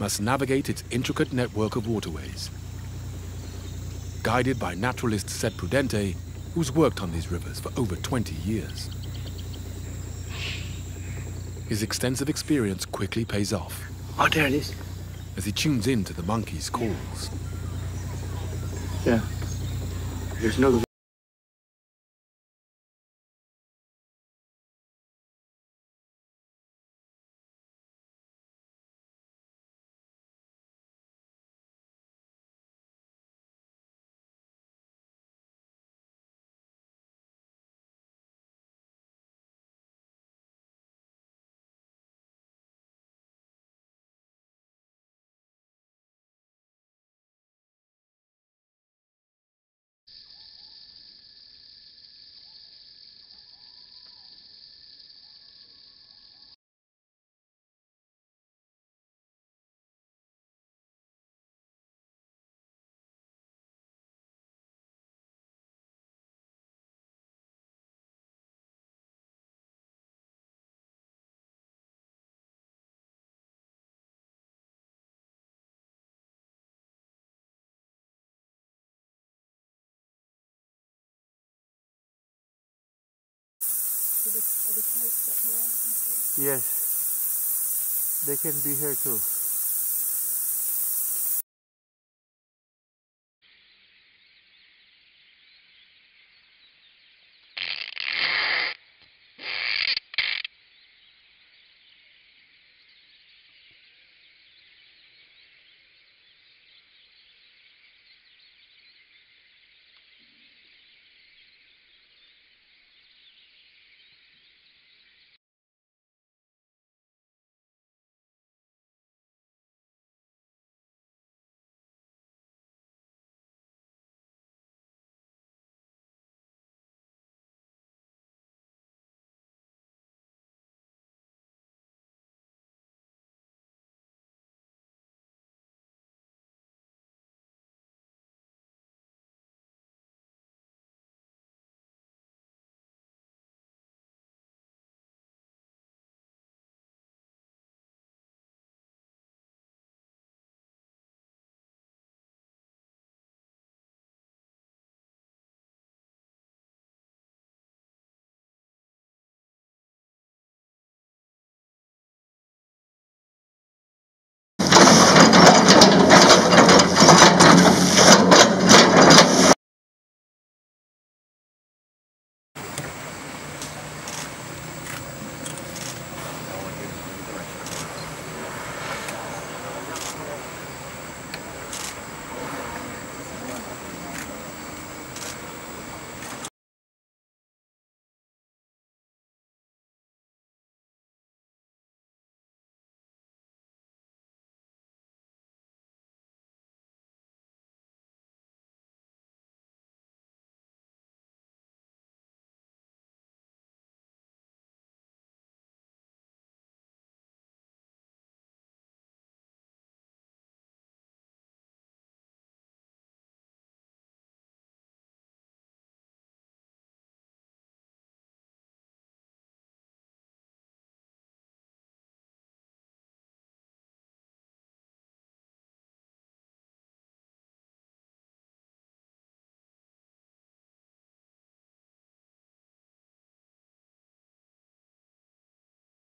must navigate its intricate network of waterways. Guided by naturalist Cede Prudente, who's worked on these rivers for over 20 years. His extensive experience quickly pays off. Oh, there it is. As he tunes in to the monkey's calls. Yeah. There's no Yes, they can be here too.